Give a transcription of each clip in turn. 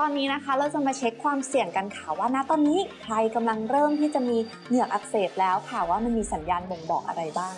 ตอนนี้นะคะเราจะมาเช็คความเสี่ยงกันค่ะว่าณตอนนี้ใครกำลังเริ่มที่จะมีเหงือกอักเสบแล้วค่ะว่ามันมีสัญญาณบ่งบอกอะไรบ้าง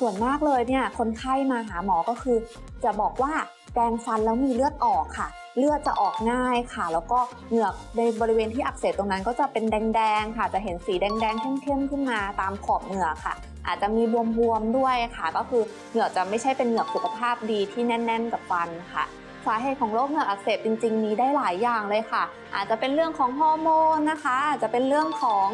ส่วนมากเลยเนี่ยคนไข้มาหาหมอก็คือ จะบอกว่าแปรงฟันแล้วมีเลือดออกค่ะ เลือดจะออกง่ายค่ะ แล้วก็เหงือกในบริเวณที่อักเสบตรงนั้นก็จะเป็นแดงๆค่ะ จะเห็นสีแดงๆเข้มๆขึ้นมาตามขอบเหงือกค่ะ อาจจะมีบวมๆด้วยค่ะ ก็คือเหงือกจะไม่ใช่เป็นเหงือกสุขภาพดีที่แน่น ๆ กับฟันค่ะสาเหตุของโรคเหงือกอักเสบจริง ๆ มีได้หลายอย่างเลยค่ะ อาจจะเป็นเรื่องของฮอร์โมนนะคะ อาจจะเป็นเรื่องของ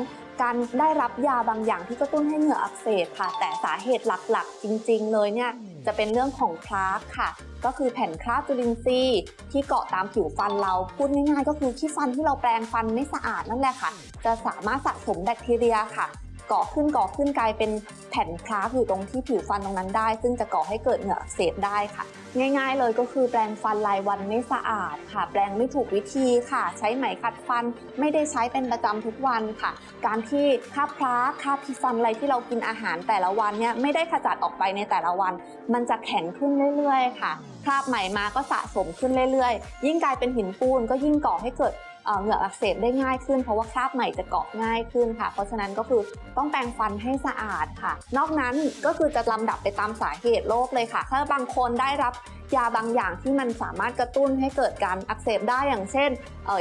การได้รับยาบางอย่างที่กระตุ้นให้เหงือกอักเสบค่ะ แต่สาเหตุหลักๆ จริง ๆ เลยเนี่ยจะเป็นเรื่องของ plaque ค่ะ ก็คือแผ่นคราบจุลินทรีย์ที่เกาะตามผิวฟันเราพูดง่ายๆ ก็คือที่ฟันที่เราแปรงฟันไม่สะอาดนั่นแหละค่ะ จะสามารถสะสมแบคทีเรียค่ะเกาะขึ้นเกาะขึ้นกลายเป็นแผ่น plaque อยู่ตรงที่ผิวฟันตรงนั้นได้ ซึ่งจะก่อให้เกิดเหงือกอักเสบได้ค่ะ ง่ายๆเลยก็คือแปรงฟันรายวันไม่สะอาดค่ะ แปรงไม่ถูกวิธีค่ะ ใช้ไหมขัดฟันไม่ได้ใช้เป็นประจำทุกวันค่ะ การที่คราบพลาร์กคราบพิฟันอะไรที่เรากินอาหารแต่ละวันเนี่ยไม่ได้ขจัดออกไปในแต่ละวัน มันจะแข็งขึ้นเรื่อย ๆ ค่ะคราบใหม่มาก็สะสมขึ้นเรื่อยๆ ยิ่งกลายเป็นหินปูนก็ยิ่งก่อให้เกิด เหงือกอักเสบได้ง่ายขึ้น เพราะว่าคราบใหม่จะเกาะง่ายขึ้นค่ะ เพราะฉะนั้นก็คือต้องแปรงฟันให้สะอาดค่ะ นอกนั้นก็คือจะลำดับไปตามสาเหตุโรคเลยค่ะ ถ้าบางคนได้รับยาบางอย่างที่มันสามารถกระตุ้นให้เกิดการอักเสบได้อย่างเช่น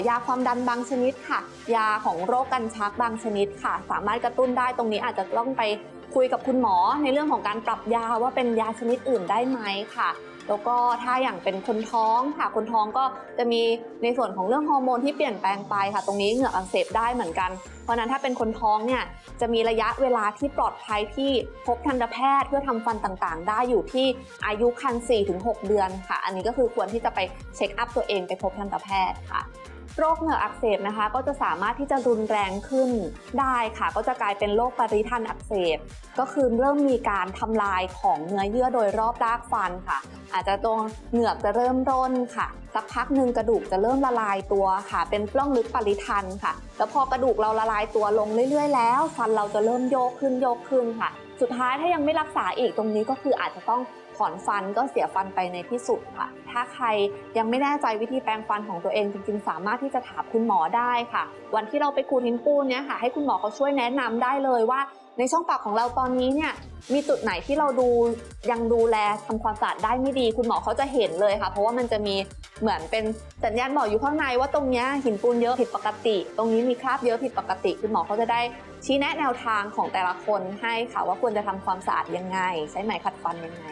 ยาความดันบางชนิดค่ะ ยาของโรคกันชักบางชนิดค่ะ สามารถกระตุ้นได้ตรงนี้อาจจะต้องไปคุยกับคุณหมอในเรื่องของการปรับยาว่าเป็นยาชนิดอื่นได้ไหมค่ะ แล้วก็ถ้าอย่างเป็นคนท้องค่ะ คนท้องก็จะมีในส่วนของเรื่องฮอร์โมนที่เปลี่ยนแปลงไปค่ะ ตรงนี้เหงือกอักเสบได้เหมือนกัน เพราะนั้นถ้าเป็นคนท้องเนี่ยจะมีระยะเวลาที่ปลอดภัยที่พบทันตแพทย์เพื่อทำฟันต่างๆ ได้อยู่ที่อายุคัน4-6 เดือนค่ะ อันนี้ก็คือควรที่จะไปเช็คอัพตัวเองไปพบทันตแพทย์ค่ะ โรคเหงืออักเสบนะคะ ก็จะสามารถที่จะรุนแรงขึ้นได้ค่ะ ก็จะกลายเป็นโรคปริทันอักเสบ ก็คือเริ่มมีการทำลายของเนื้อเยื่อโดยรอบรากฟันค่ะ อาจจะตรงเหงือกจะเริ่มร่นค่ะ สักพักหนึ่งกระดูกจะเริ่มละลายตัวค่ะ เป็นปล้องลึกปริทันค่ะ แล้วพอกระดูกเราละลายตัวลงเรื่อย ๆ แล้ว ฟันเราจะเริ่มโยกขึ้นโยกขึ้นค่ะ สุดท้ายถ้ายังไม่รักษาอีกตรงนี้ก็คืออาจจะต้องถอนฟันก็เสียฟันไปในที่สุดค่ะ ถ้าใครยังไม่แน่ใจวิธีแปรงฟันของตัวเองจริง ๆ สามารถที่จะถามคุณหมอได้ค่ะ วันที่เราไปขูดหินปูนเนี่ยค่ะให้คุณหมอเขาช่วยแนะนำได้เลยว่า ในช่องปากของเราตอนนี้เนี่ย มีจุดไหนที่เราดูยังดูแลทำความสะอาดได้ไม่ดี คุณหมอเขาจะเห็นเลยค่ะ เพราะว่ามันจะมีเหมือนเป็นสัญญาณบอกอยู่ข้างในว่าตรงเนี้ยหินปูนเยอะผิดปกติ ตรงนี้มีคราบเยอะผิดปกติ คุณหมอเขาจะได้ชี้แนะแนวทางของแต่ละคนให้ค่ะว่าควรจะทำความสะอาดยังไง ใช้ไหมขัดฟันยังไง